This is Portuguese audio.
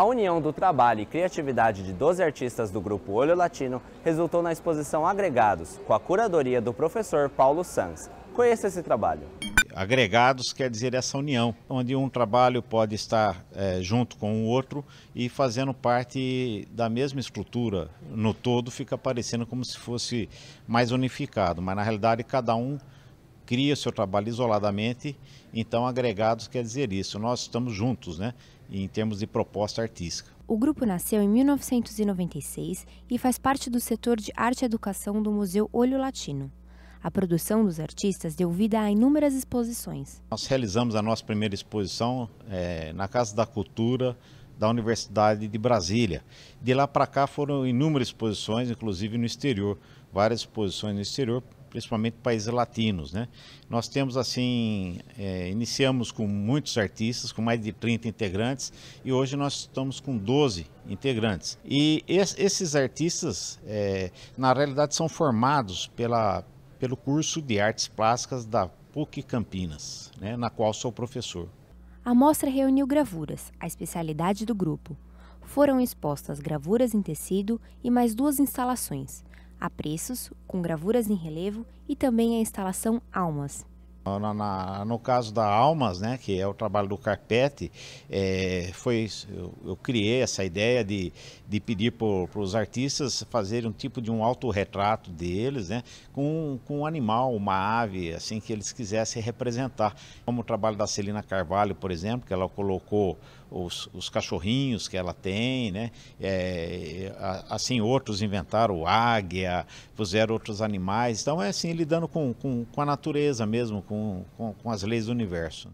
A união do trabalho e criatividade de 12 artistas do grupo Olho Latino resultou na exposição Agregados, com a curadoria do professor Paulo Sanz. Conheça esse trabalho. Agregados quer dizer essa união, onde um trabalho pode estar é, junto com o outro e fazendo parte da mesma estrutura. No todo fica parecendo como se fosse mais unificado, mas na realidade cada um cria seu trabalho isoladamente, então agregados quer dizer isso. Nós estamos juntos, né, em termos de proposta artística. O grupo nasceu em 1996 e faz parte do setor de arte e educação do Museu Olho Latino. A produção dos artistas deu vida a inúmeras exposições. Nós realizamos a nossa primeira exposição é, na Casa da Cultura da Universidade de Brasília. De lá para cá foram inúmeras exposições, inclusive no exterior, várias exposições no exterior, principalmente países latinos. Né? Nós temos assim, é, iniciamos com muitos artistas, com mais de 30 integrantes, e hoje nós estamos com 12 integrantes. E esses artistas, é, na realidade, são formados pela, pelo curso de artes plásticas da PUC Campinas, né, na qual sou professor. A mostra reuniu gravuras, a especialidade do grupo. Foram expostas gravuras em tecido e mais duas instalações, a preços, com gravuras em relevo e também a instalação Almas. Na, na, no caso da Almas, né, que é o trabalho do carpete, é, foi, eu, eu, criei essa ideia de, de pedir para os artistas fazerem um tipo de um autorretrato deles, né, com, com um animal, uma ave, assim que eles quisessem representar. Como o trabalho da Celina Carvalho, por exemplo, que ela colocou os, os cachorrinhos que ela tem, né, é, assim outros inventaram águia, puseram outros animais. Então é assim, lidando com, com, com a natureza mesmo, com, com, as leis do universo.